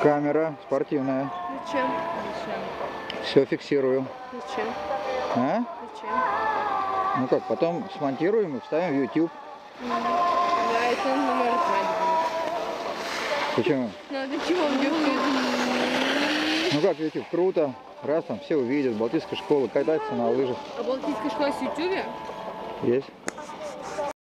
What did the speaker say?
Камера спортивная. Зачем? Зачем? Все фиксирую. Зачем? А? Зачем? Ну как, потом смонтируем и вставим в YouTube. Да, это он не может Почему? Ну а для чего в YouTube? Ну как YouTube, круто. Раз там все увидят, Балтийская школа, катается на лыжах. А Балтийская школа с YouTube? Есть.